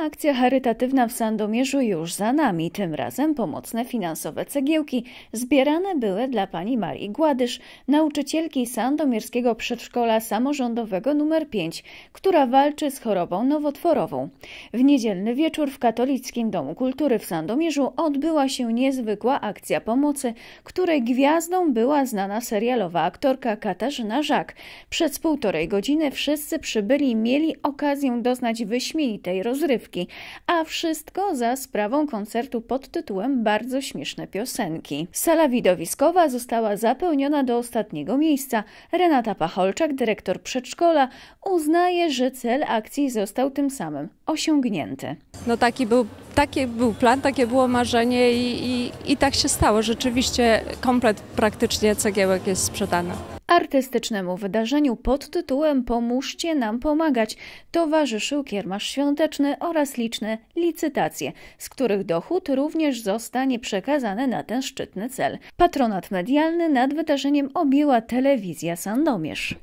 akcja charytatywna w Sandomierzu już za nami. Tym razem pomocne finansowe cegiełki zbierane były dla pani Marii Gładysz, nauczycielki sandomierskiego przedszkola samorządowego nr 5, która walczy z chorobą nowotworową. W niedzielny wieczór w Katolickim Domu Kultury w Sandomierzu odbyła się niezwykła akcja pomocy, której gwiazdą była znana serialowa aktorka Katarzyna Żak. Przez półtorej godziny wszyscy przybyli mieli okazję doznać wyśmienitej rozrywki, a wszystko za sprawą koncertu pod tytułem Bardzo śmieszne piosenki. Sala widowiskowa została zapełniona do ostatniego miejsca. Renata Pacholczak, dyrektor przedszkola, uznaje, że cel akcji został tym samym osiągnięty. No taki był, taki był plan, takie było marzenie i, i, i tak się stało. Rzeczywiście komplet praktycznie cegiełek jest sprzedany. Artystycznemu wydarzeniu pod tytułem Pomóżcie nam pomagać towarzyszył kiermasz świąteczny oraz liczne licytacje, z których dochód również zostanie przekazany na ten szczytny cel. Patronat medialny nad wydarzeniem objęła telewizja Sandomierz.